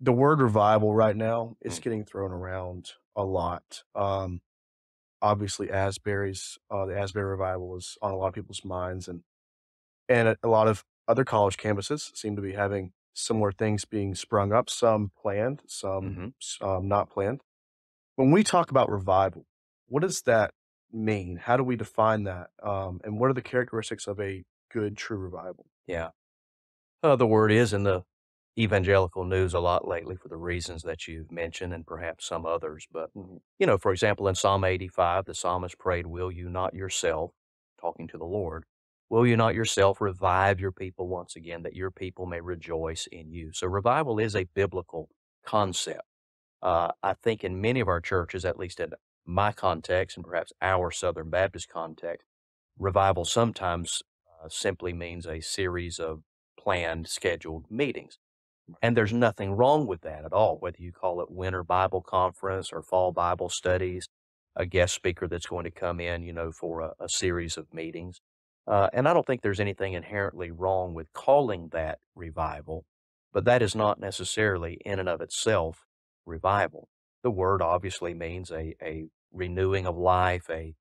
the word revival right now is Mm. getting thrown around a lot. Um, obviously, Asbury's uh, the Asbury revival is on a lot of people's minds, and and a, a lot of other college campuses seem to be having similar things being sprung up. Some planned, some hmm um, not planned. When we talk about revival, what does that mean? How do we define that? Um, and what are the characteristics of a good, true revival? Yeah. Uh, the word is in the evangelical news a lot lately for the reasons that you've mentioned and perhaps some others. But, Mhm. you know, for example, in Psalm 85, the psalmist prayed, Will you not yourself, talking to the Lord, will you not yourself revive your people once again, that your people may rejoice in you? So revival is a biblical concept. Uh, I think in many of our churches, at least in my context and perhaps our Southern Baptist context, revival sometimes uh, simply means a series of planned, scheduled meetings. And there's nothing wrong with that at all, whether you call it winter Bible conference or fall Bible studies, a guest speaker that's going to come in, you know, for a, a series of meetings. Uh, and I don't think there's anything inherently wrong with calling that revival, but that is not necessarily in and of itself revival. The word obviously means a, a renewing of life, a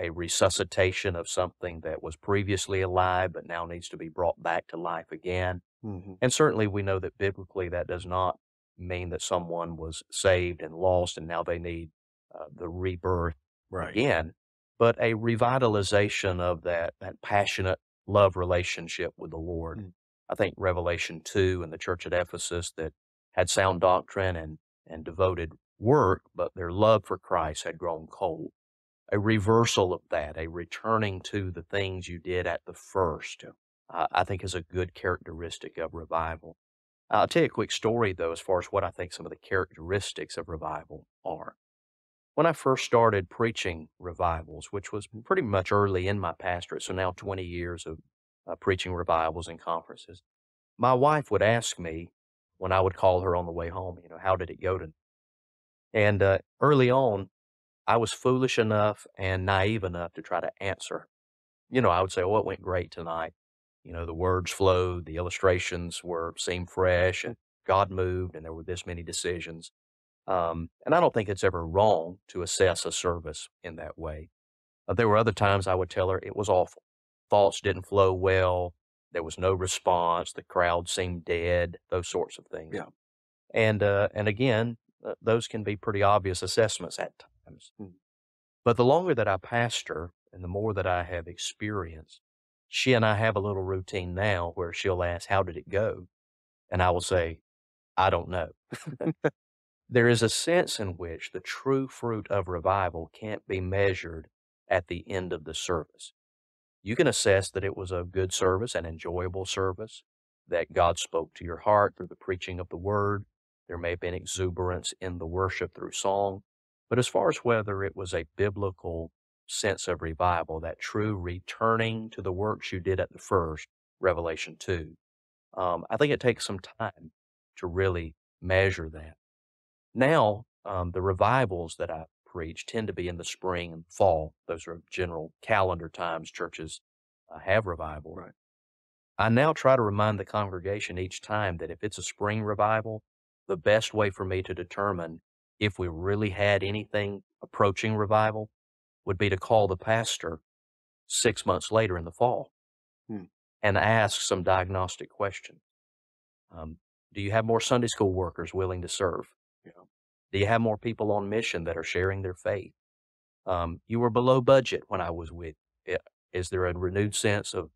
a resuscitation of something that was previously alive but now needs to be brought back to life again. Mhm. And certainly we know that biblically that does not mean that someone was saved and lost and now they need uh, the rebirth Right. again, but a revitalization of that, that passionate love relationship with the Lord. Mm. I think Revelation 2 and the church at Ephesus that had sound doctrine and, and devoted work, but their love for Christ had grown cold a reversal of that, a returning to the things you did at the first, uh, I think is a good characteristic of revival. I'll tell you a quick story, though, as far as what I think some of the characteristics of revival are. When I first started preaching revivals, which was pretty much early in my pastorate, so now 20 years of uh, preaching revivals and conferences, my wife would ask me when I would call her on the way home, you know, how did it go to? And uh, early on, I was foolish enough and naive enough to try to answer. You know, I would say, "Oh, it went great tonight." You know, the words flowed, the illustrations were seemed fresh, and God moved, and there were this many decisions. Um, and I don't think it's ever wrong to assess a service in that way. Uh, there were other times I would tell her it was awful. Thoughts didn't flow well. There was no response. The crowd seemed dead. Those sorts of things. Yeah. And uh, and again, uh, those can be pretty obvious assessments at times. Mm. But the longer that I pastor and the more that I have experienced, she and I have a little routine now where she'll ask, How did it go? And I will say, I don't know. there is a sense in which the true fruit of revival can't be measured at the end of the service. You can assess that it was a good service, an enjoyable service, that God spoke to your heart through the preaching of the word. There may have been exuberance in the worship through song. But as far as whether it was a biblical sense of revival, that true returning to the works you did at the first, Revelation 2, um, I think it takes some time to really measure that. Now, um, the revivals that I preach tend to be in the spring and fall. Those are general calendar times churches uh, have revival. Right. I now try to remind the congregation each time that if it's a spring revival, the best way for me to determine if we really had anything approaching revival would be to call the pastor six months later in the fall Hmm. and ask some diagnostic questions. Um, do you have more Sunday school workers willing to serve? Yeah. Do you have more people on mission that are sharing their faith? Um, you were below budget when I was with. you. Is there a renewed sense of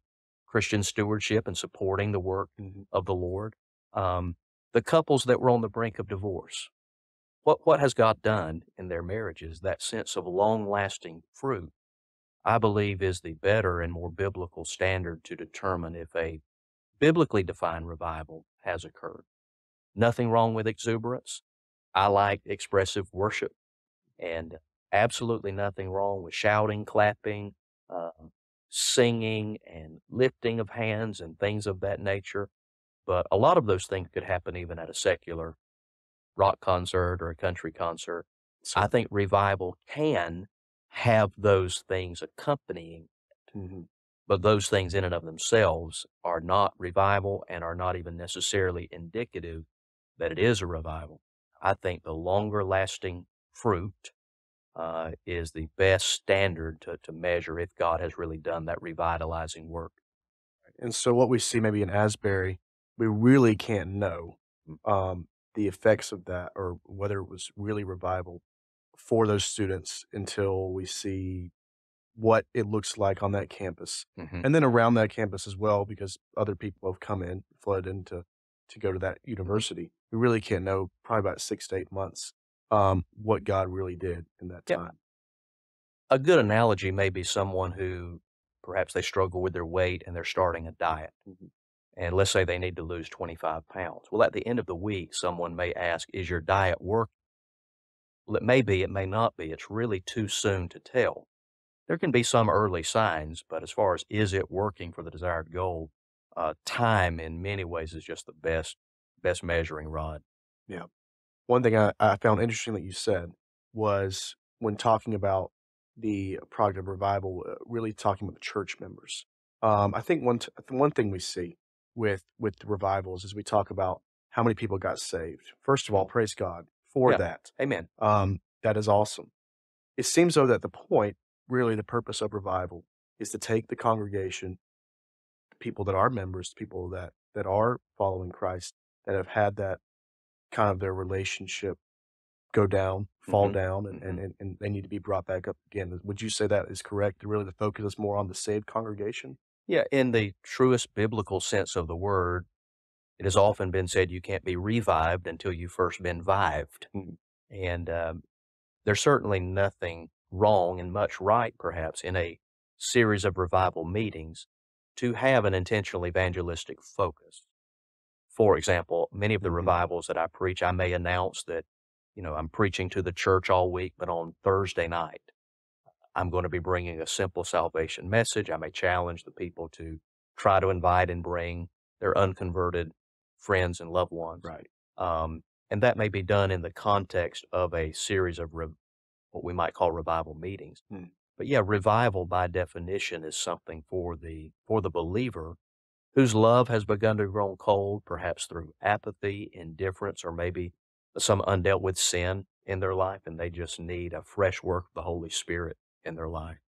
Christian stewardship and supporting the work Mhm. of the Lord? Um, the couples that were on the brink of divorce. What what has God done in their marriages? That sense of long lasting fruit, I believe, is the better and more biblical standard to determine if a biblically defined revival has occurred. Nothing wrong with exuberance. I like expressive worship, and absolutely nothing wrong with shouting, clapping, uh, singing, and lifting of hands and things of that nature. But a lot of those things could happen even at a secular rock concert or a country concert. So, I think revival can have those things accompanying, mhm. but those things in and of themselves are not revival and are not even necessarily indicative that it is a revival. I think the longer lasting fruit uh, is the best standard to, to measure if God has really done that revitalizing work. And so what we see maybe in Asbury, we really can't know Mm. um, the effects of that or whether it was really revival for those students until we see what it looks like on that campus hmm and then around that campus as well because other people have come in flooded in to, to go to that university we really can't know probably about six to eight months um, what god really did in that Yeah. time A good analogy may be someone who perhaps they struggle with their weight and they're starting a diet. Mhm. And let's say they need to lose 25 pounds. Well, at the end of the week, someone may ask, Is your diet working? Well, it may be, it may not be. It's really too soon to tell. There can be some early signs, but as far as is it working for the desired goal, uh, time in many ways is just the best best measuring rod. yeah one thing I, I found interesting that you said was when talking about the product of revival, uh, really talking about the church members. Um, I think one t- one thing we see with with revivals is we talk about how many people got saved. First of all, praise God for Yeah. that. Amen. Um, that is awesome. It seems though that the point, really, the purpose of revival is to take the congregation, the people that are members, people that that are following Christ, that have had that kind of their relationship go down, fall Mhm, down, and, and, and, and they need to be brought back up again. Would you say that is correct? Really, the focus is more on the saved congregation? Yeah, in the truest biblical sense of the word, it has often been said you can't be revived until you've first been vived. Mm. And um, there's certainly nothing wrong and much right, perhaps, in a series of revival meetings to have an intentional evangelistic focus. For example, many of the Mhm. revivals that I preach, I may announce that, you know, I'm preaching to the church all week, but on Thursday night, I'm going to be bringing a simple salvation message. I may challenge the people to try to invite and bring their unconverted friends and loved ones. Right. Um, and that may be done in the context of a series of rev- what we might call revival meetings. Hmm. But yeah, revival by definition is something for the for the believer whose love has begun to grow cold, perhaps through apathy, indifference, or maybe some undealt with sin in their life, and they just need a fresh work of the Holy Spirit in their life.